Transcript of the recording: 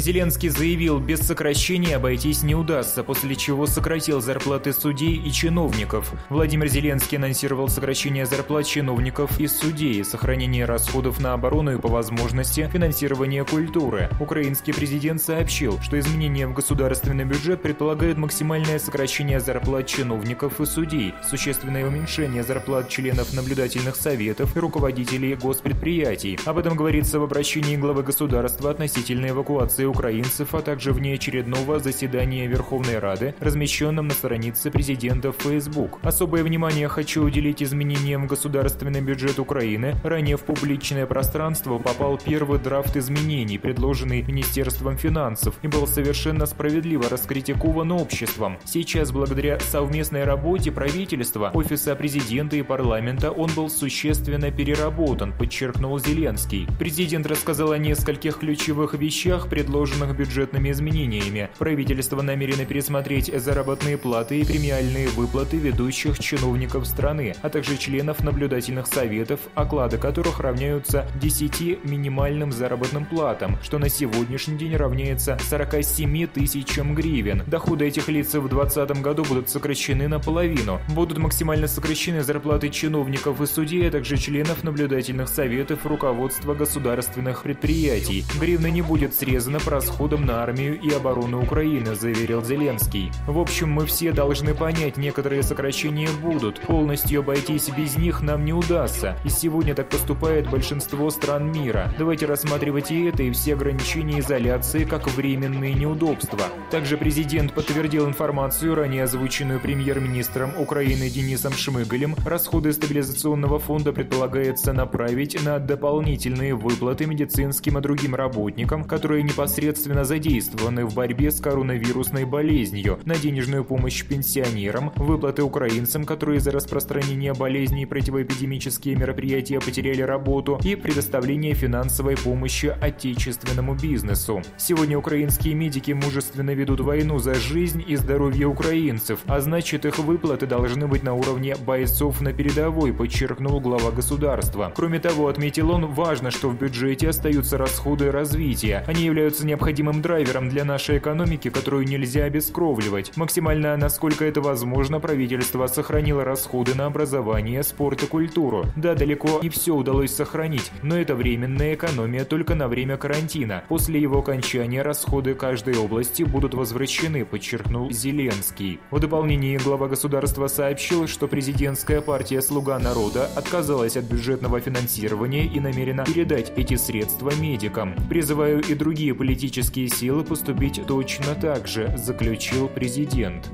Зеленский заявил, без сокращения обойтись не удастся, после чего сократил зарплаты судей и чиновников. Владимир Зеленский анонсировал сокращение зарплат чиновников и судей, сохранение расходов на оборону и по возможности финансирование культуры. Украинский президент сообщил, что изменения в государственный бюджет предполагают максимальное сокращение зарплат чиновников и судей, существенное уменьшение зарплат членов наблюдательных советов и руководителей госпредприятий. Об этом говорится в обращении главы государства относительно эвакуации украинцев, а также внеочередного заседания Верховной Рады, размещенном на странице президента в Facebook. Особое внимание хочу уделить изменениям в государственный бюджет Украины. Ранее в публичное пространство попал первый драфт изменений, предложенный Министерством финансов, и был совершенно справедливо раскритикован обществом. Сейчас, благодаря совместной работе правительства, офиса президента и парламента, он был существенно переработан, подчеркнул Зеленский. Президент рассказал о нескольких ключевых вещах, предложенных бюджетными изменениями. Правительство намерено пересмотреть заработные платы и премиальные выплаты ведущих чиновников страны, а также членов наблюдательных советов, оклады которых равняются 10 минимальным заработным платам, что на сегодняшний день равняется 47 тысячам гривен. Доходы этих лиц в 2020 году будут сокращены наполовину. Будут максимально сокращены зарплаты чиновников и судей, а также членов наблюдательных советов руководства государственных предприятий. Гривна не будет срезана по расходам на армию и оборону Украины, заверил Зеленский. В общем, мы все должны понять, некоторые сокращения будут. Полностью обойтись без них нам не удастся. И сегодня так поступает большинство стран мира. Давайте рассматривать и это, и все ограничения изоляции как временные неудобства. Также президент подтвердил информацию, ранее озвученную премьер-министром Украины Денисом Шмыгалем. Расходы стабилизационного фонда предполагается направить на дополнительные выплаты медицинским и другим работникам, которые непосредственно задействованы в борьбе с коронавирусной болезнью, на денежную помощь пенсионерам, выплаты украинцам, которые из-за распространения болезни и противоэпидемические мероприятия потеряли работу, и предоставление финансовой помощи отечественному бизнесу. Сегодня украинские медики мужественно ведут войну за жизнь и здоровье украинцев, а значит их выплаты должны быть на уровне бойцов на передовой, подчеркнул глава государства. Кроме того, отметил он, важно, что в бюджете остаются расходы развития. Они являются необходимым драйвером для нашей экономики, которую нельзя обескровливать. Максимально, насколько это возможно, правительство сохранило расходы на образование, спорт и культуру. Да, далеко не все удалось сохранить, но это временная экономия только на время карантина. После его окончания расходы каждой области будут возвращены, подчеркнул Зеленский. В дополнение глава государства сообщил, что президентская партия «Слуга народа» отказалась от бюджетного финансирования и намерена передать эти средства медикам. Призываю и другие политические силы поступить точно так же, заключил президент.